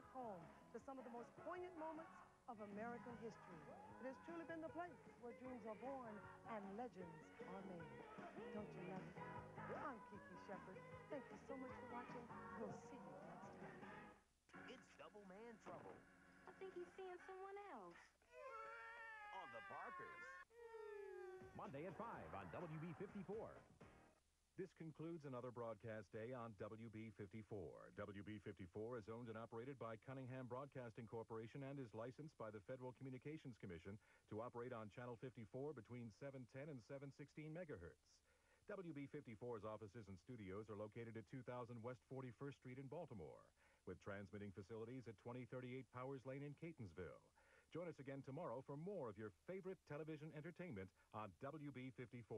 us home to some of the most poignant moments of American history. It has truly been the place where dreams are born and legends are made. Don't you love it? I'm Kiki Shepard. Thank you so much for watching. We'll see you next time. It's Double Man Trouble I think he's seeing someone else. on the Parkers. Monday at 5 on WB54. This concludes another broadcast day on WB54. WB54 is owned and operated by Cunningham Broadcasting Corporation and is licensed by the Federal Communications Commission to operate on Channel 54 between 710 and 716 megahertz. WB54's offices and studios are located at 2000 West 41st Street in Baltimore, with transmitting facilities at 2038 Powers Lane in Catonsville. Join us again tomorrow for more of your favorite television entertainment on WB54.